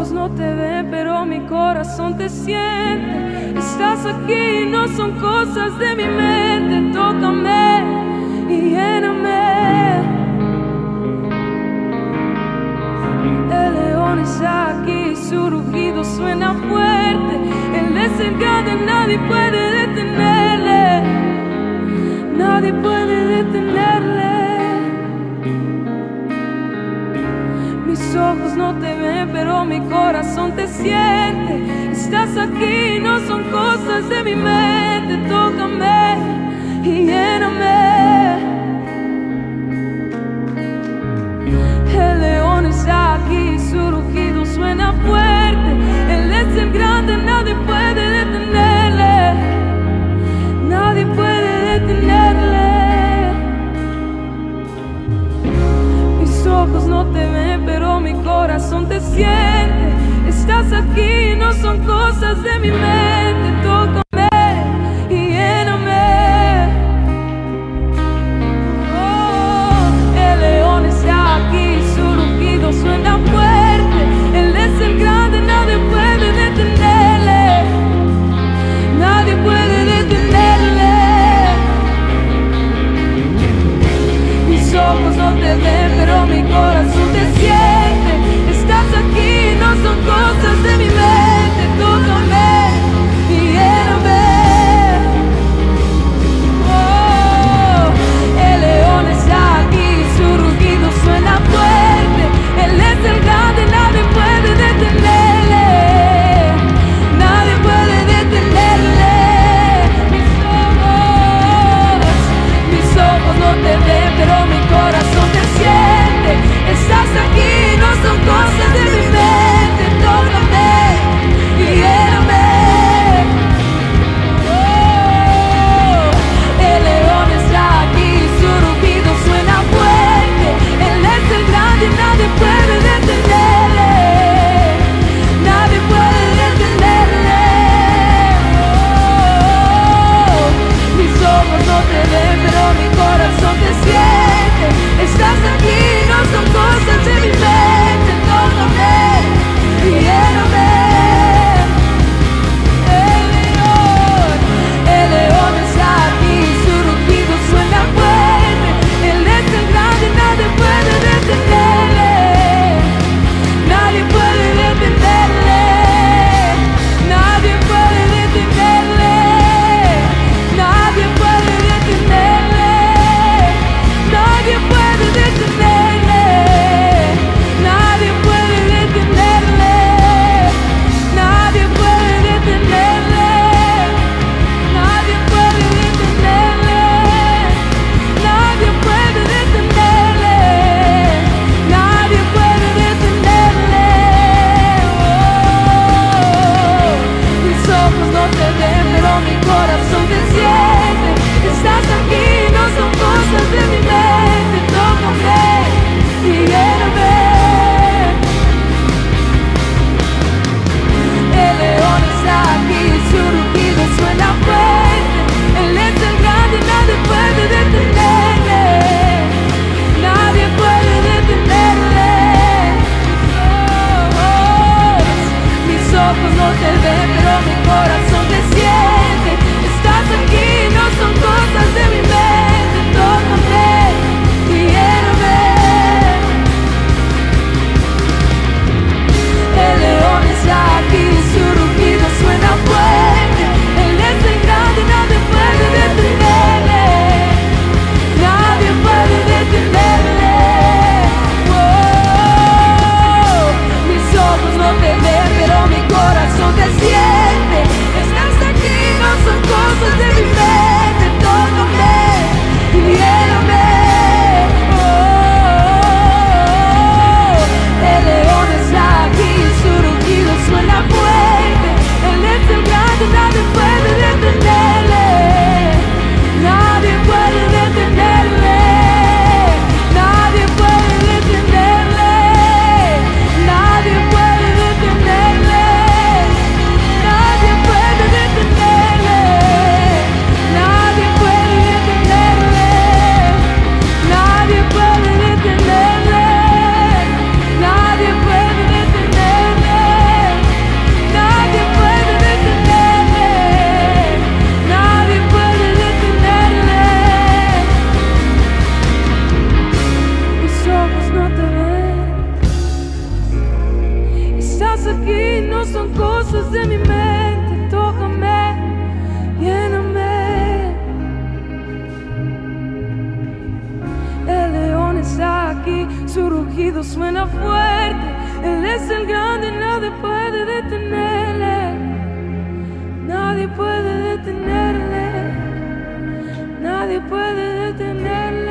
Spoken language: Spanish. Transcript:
ojos no te ven, pero mi corazón te siente. Estás aquí, no son cosas de mi mente. Tócame y lléname. El león está aquí, su rugido suena fuerte. Él es el grande, nadie puede detenerle. Estás aquí, no son cosas de mi mente. Tócame y rugido suena fuerte. Él es el grande, nadie puede detenerle. Nadie puede detenerle. Nadie puede detenerle.